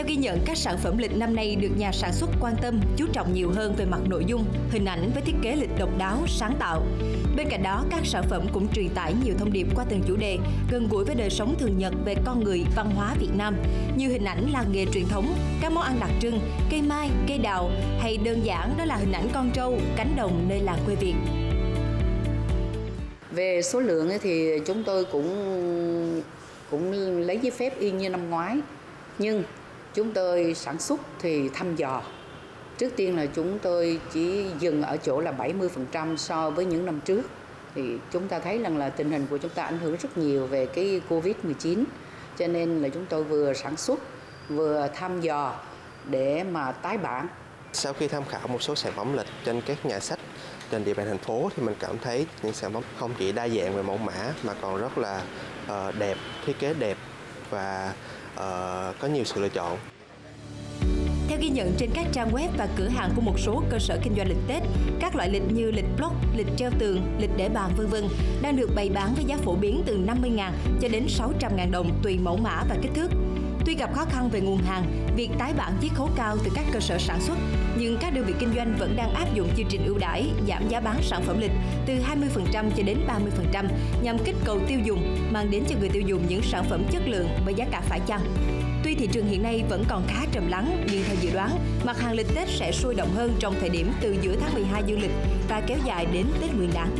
Theo ghi nhận, các sản phẩm lịch năm nay được nhà sản xuất quan tâm, chú trọng nhiều hơn về mặt nội dung, hình ảnh với thiết kế lịch độc đáo, sáng tạo. Bên cạnh đó, các sản phẩm cũng truyền tải nhiều thông điệp qua từng chủ đề, gần gũi với đời sống thường nhật về con người, văn hóa Việt Nam, như hình ảnh làng nghề truyền thống, các món ăn đặc trưng, cây mai, cây đào hay đơn giản đó là hình ảnh con trâu, cánh đồng nơi làng quê Việt. Về số lượng thì chúng tôi cũng cũng lấy giấy phép y như năm ngoái nhưng chúng tôi sản xuất thì thăm dò. Trước tiên là chúng tôi chỉ dừng ở chỗ là 70% so với những năm trước. Thì chúng ta thấy rằng là tình hình của chúng ta ảnh hưởng rất nhiều về cái Covid-19 cho nên là chúng tôi vừa sản xuất vừa thăm dò để mà tái bản. Sau khi tham khảo một số sản phẩm lịch trên các nhà sách trên địa bàn thành phố thì mình cảm thấy những sản phẩm không chỉ đa dạng về mẫu mã mà còn rất là uh, đẹp, thiết kế đẹp và uh, có nhiều sự lựa chọn. Theo ghi nhận trên các trang web và cửa hàng của một số cơ sở kinh doanh lịch Tết, các loại lịch như lịch block, lịch treo tường, lịch để bàn vân vân đang được bày bán với giá phổ biến từ 50.000 cho đến 600.000 đồng tùy mẫu mã và kích thước. Tuy gặp khó khăn về nguồn hàng, việc tái bản chiết khấu cao từ các cơ sở sản xuất, nhưng các đơn vị kinh doanh vẫn đang áp dụng chương trình ưu đãi giảm giá bán sản phẩm lịch từ 20% cho đến 30% nhằm kích cầu tiêu dùng, mang đến cho người tiêu dùng những sản phẩm chất lượng với giá cả phải chăng. Tuy thị trường hiện nay vẫn còn khá trầm lắng, nhưng theo dự đoán, mặt hàng lịch Tết sẽ sôi động hơn trong thời điểm từ giữa tháng 12 dương lịch và kéo dài đến Tết Nguyên đán.